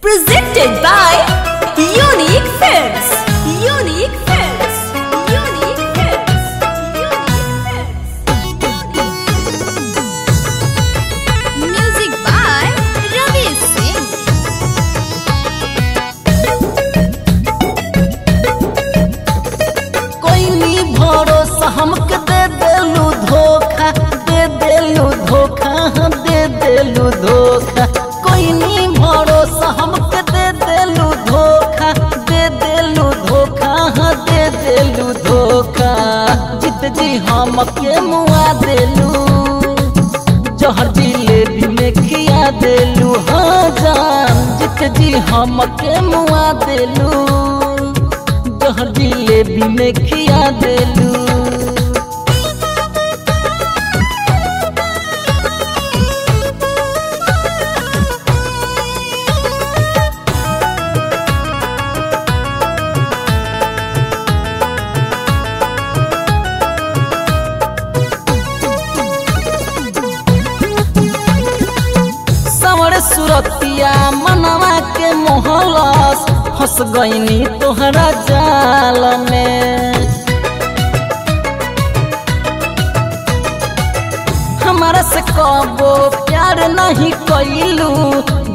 Presented by Unique Films. Unique Films. Unique Films. Unique Films. Music by Ravi Singh. कोई नी भरोसा हमके दे देलू धोखा दे देलू धोखा हाँ, दे देलू धोखा हमके मुआ देलू जहर जिलेबी में खिया देलू। हाँ जान, जित जी हमके मुआ देलू जहर जिलेबी में खिया देलू। सुरतिया मनवा के मोहलस फंस गईनी तोहरा जाल में। हमारा से कबो प्यार नहीं कैलू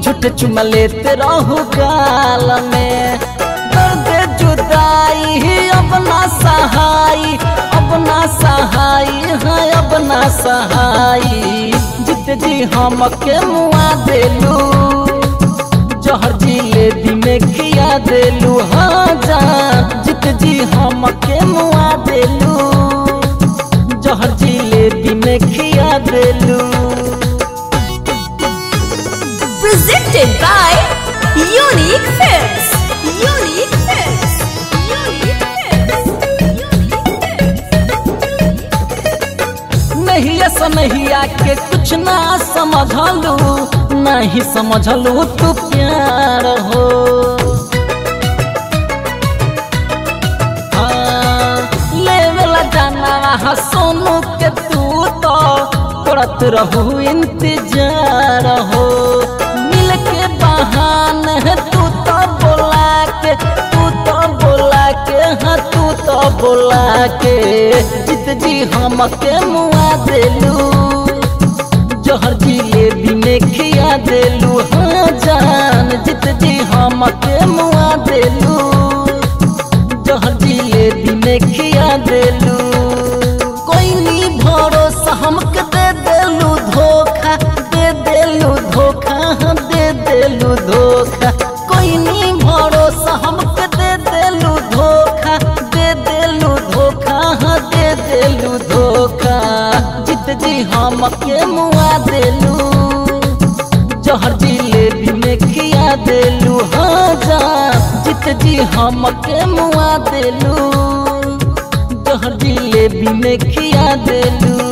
झूठ चुमा लेते रहू गाल में। दर्द जुदाई ही, अब ना सहाई, अब ना सहाई हाँ अब ना सहाई। जित हम के मुआ देलू। जहर जिलेबी में खिया देलू। हाँ जा, जित जी हम के मुआ देलू। जहर जिलेबी में खिया देलू। Presented by नहीं आके कुछ ना समझलू नहीं समझलू तू प्यार हो। हाँ, हाँ सोनू के तू तो करत रहू इंतज़ार हो। मिल के बहाने तू तो बोला के तू तो बोला के हाँ तू तो बोला के। जी हमके मुआ देलू। जहर जिलेबी में खिया देलू। हाँ जान जित जी हमके जी हम के मुआ देलू, जहर जिलेबी में खिया देलू। हाँ जा, जित जी हमके मुआ देलू, जहर जिलेबी में खिया देलू।